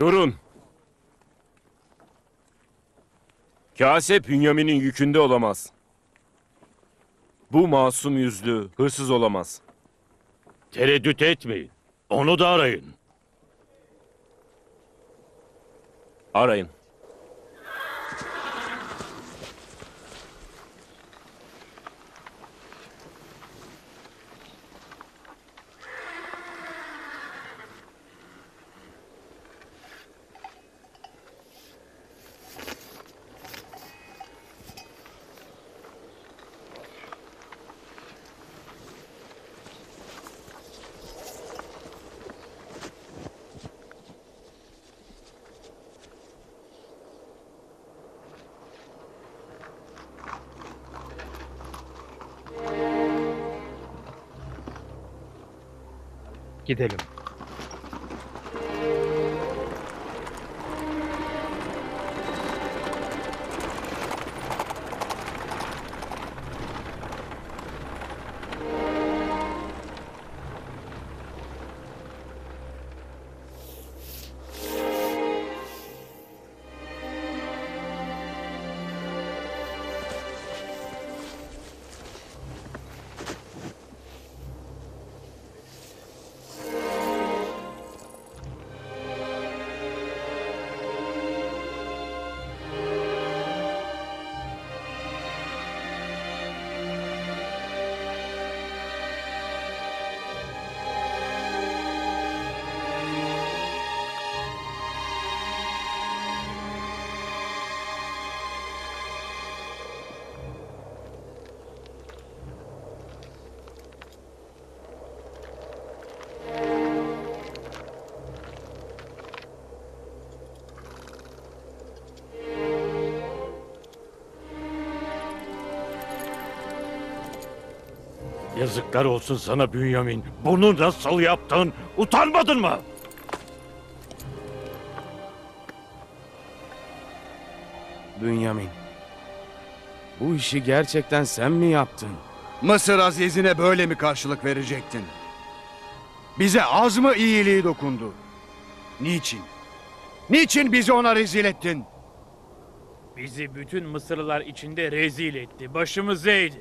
Durun. Kase Bünyamin'in yükünde olamaz. Bu masum yüzlü hırsız olamaz. Tereddüt etmeyin. Onu da arayın. Arayın. Gidelim. Yazıklar olsun sana Bünyamin. Bunu nasıl yaptın? Utanmadın mı? Bünyamin. Bu işi gerçekten sen mi yaptın? Mısır Aziz'ine böyle mi karşılık verecektin? Bize az mı iyiliği dokundu? Niçin? Niçin bizi ona rezil ettin? Bizi bütün Mısırlılar içinde rezil etti. Başımızı eğdi.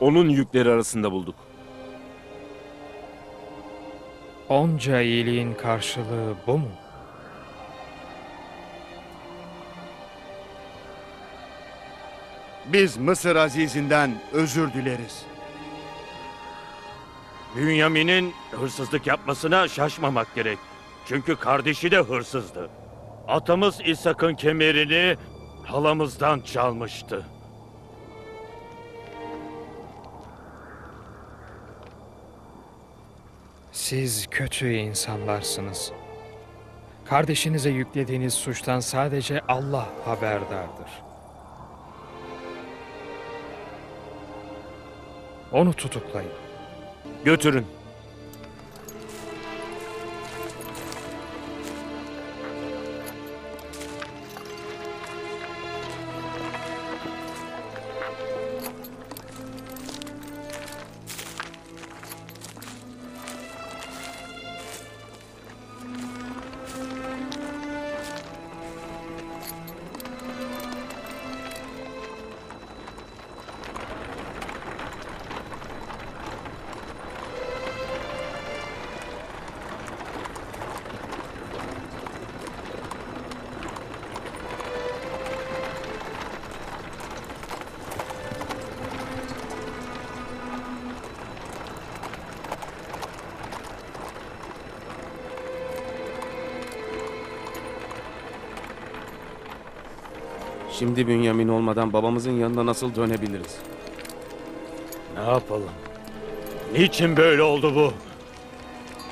Onun yükleri arasında bulduk. Onca iyiliğin karşılığı bu mu? Biz Mısır Aziz'inden özür dileriz. Bünyamin'in hırsızlık yapmasına şaşmamak gerek. Çünkü kardeşi de hırsızdı. Atamız İshak'ın kemerini halamızdan çalmıştı. Siz kötü insanlarsınız. Kardeşinize yüklediğiniz suçtan sadece Allah haberdardır. Onu tutuklayın. Götürün. Şimdi Bünyamin olmadan babamızın yanına nasıl dönebiliriz? Ne yapalım? Niçin böyle oldu bu?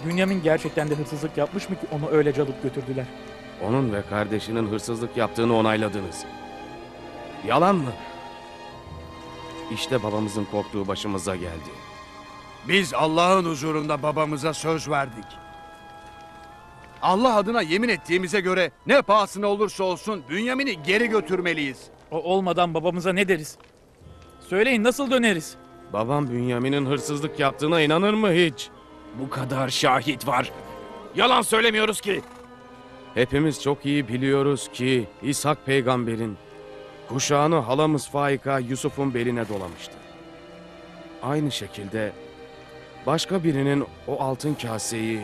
Bünyamin gerçekten de hırsızlık yapmış mı ki onu öylece alıp götürdüler? Onun ve kardeşinin hırsızlık yaptığını onayladınız. Yalan mı? İşte babamızın korktuğu başımıza geldi. Biz Allah'ın huzurunda babamıza söz verdik. Allah adına yemin ettiğimize göre ne pahasına olursa olsun Bünyamin'i geri götürmeliyiz. O olmadan babamıza ne deriz? Söyleyin nasıl döneriz? Babam Bünyamin'in hırsızlık yaptığına inanır mı hiç? Bu kadar şahit var. Yalan söylemiyoruz ki. Hepimiz çok iyi biliyoruz ki İshak peygamberin kuşağını halamız Faika Yusuf'un beline dolamıştı. Aynı şekilde başka birinin o altın kaseyi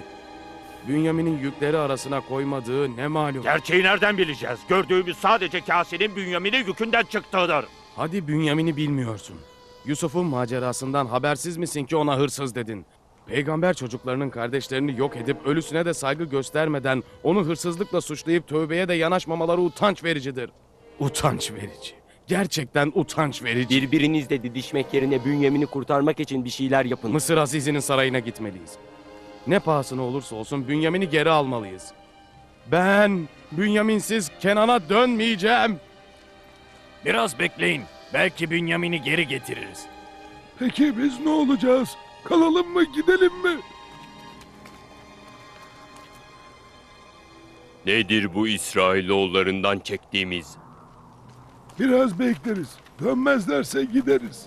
Bünyamin'in yükleri arasına koymadığı ne malum. Gerçeği nereden bileceğiz? Gördüğümüz sadece kasenin Bünyamin'in yükünden çıktığıdır. Hadi Bünyamin'i bilmiyorsun. Yusuf'un macerasından habersiz misin ki ona hırsız dedin? Peygamber çocuklarının kardeşlerini yok edip ölüsüne de saygı göstermeden onu hırsızlıkla suçlayıp tövbeye de yanaşmamaları utanç vericidir. Utanç verici. Gerçekten utanç verici. Birbirinizle didişmek yerine Bünyamin'i kurtarmak için bir şeyler yapın. Mısır Aziz'inin sarayına gitmeliyiz. Ne pahasına olursa olsun Bünyamin'i geri almalıyız. Ben Bünyaminsiz Kenan'a dönmeyeceğim. Biraz bekleyin. Belki Bünyamin'i geri getiririz. Peki biz ne olacağız? Kalalım mı gidelim mi? Nedir bu İsrailoğullarından çektiğimiz? Biraz bekleriz. Dönmezlerse gideriz.